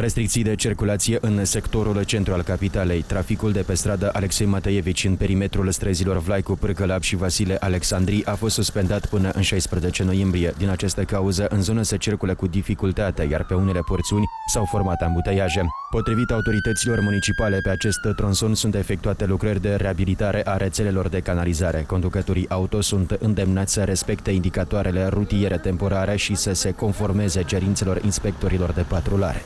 Restricții de circulație în sectorul centru al capitalei. Traficul de pe stradă Alexei Mateevici în perimetrul străzilor Vlaicu, Pârcălap și Vasile Alexandrii a fost suspendat până în 16 noiembrie. Din această cauză, în zonă se circulă cu dificultate, iar pe unele porțiuni s-au format ambuteiaje. Potrivit autorităților municipale, pe acest tronson sunt efectuate lucrări de reabilitare a rețelelor de canalizare. Conducătorii auto sunt îndemnați să respecte indicatoarele rutiere temporare și să se conformeze cerințelor inspectorilor de patrulare.